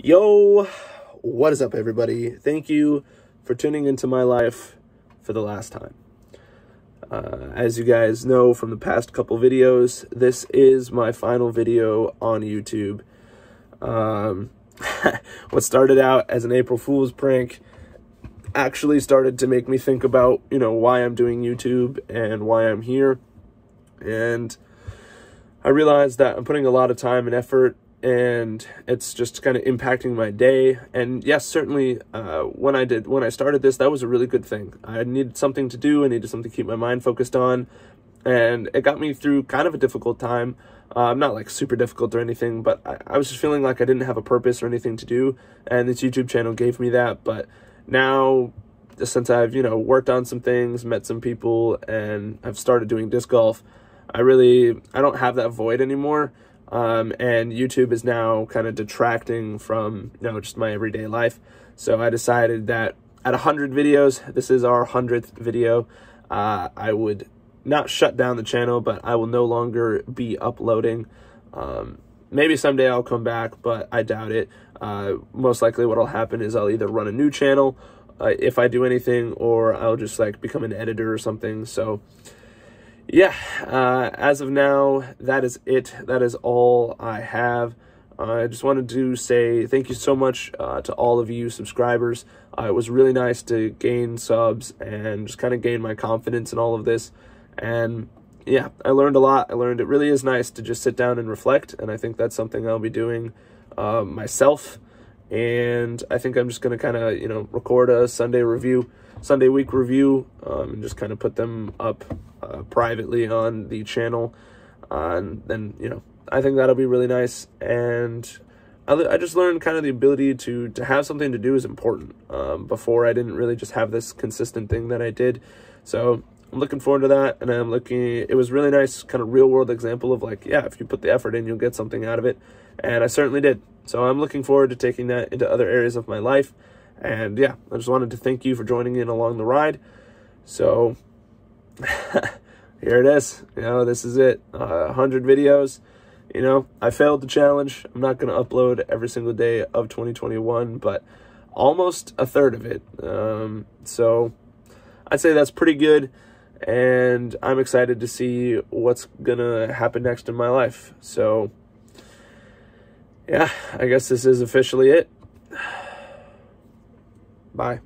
Yo, what is up, everybody? Thank you for tuning into my life for the last time. Uh, as you guys know from the past couple videos, this is my final video on YouTube. Um, what started out as an April Fool's prank actually started to make me think about, you know, why I'm doing YouTube and why I'm here. And I realized that I'm putting a lot of time and effort and it's just kind of impacting my day. And yes, certainly, uh, when I did when I started this, that was a really good thing. I needed something to do. I needed something to keep my mind focused on, and it got me through kind of a difficult time. Uh, not like super difficult or anything, but I, I was just feeling like I didn't have a purpose or anything to do, and this YouTube channel gave me that. But now, since I've you know worked on some things, met some people, and I've started doing disc golf, I really I don't have that void anymore um, and YouTube is now kind of detracting from, you know, just my everyday life. So I decided that at 100 videos, this is our 100th video, uh, I would not shut down the channel, but I will no longer be uploading. Um, maybe someday I'll come back, but I doubt it. Uh, most likely what will happen is I'll either run a new channel uh, if I do anything, or I'll just like become an editor or something. So yeah, uh, as of now, that is it. That is all I have. I just wanted to say thank you so much uh, to all of you subscribers. Uh, it was really nice to gain subs and just kind of gain my confidence in all of this. And yeah, I learned a lot. I learned it really is nice to just sit down and reflect. And I think that's something I'll be doing uh, myself. And I think I'm just going to kind of, you know, record a Sunday review, Sunday week review, um, and just kind of put them up uh, privately on the channel. Uh, and then, you know, I think that'll be really nice. And I, I just learned kind of the ability to, to have something to do is important. Um, before I didn't really just have this consistent thing that I did. So I'm looking forward to that. And I'm looking, it was really nice kind of real world example of like, yeah, if you put the effort in, you'll get something out of it. And I certainly did. So I'm looking forward to taking that into other areas of my life. And yeah, I just wanted to thank you for joining in along the ride. So here it is. You know, this is it. Uh, 100 videos. You know, I failed the challenge. I'm not going to upload every single day of 2021, but almost a third of it. Um, so I'd say that's pretty good. And I'm excited to see what's going to happen next in my life. So, yeah, I guess this is officially it. Bye.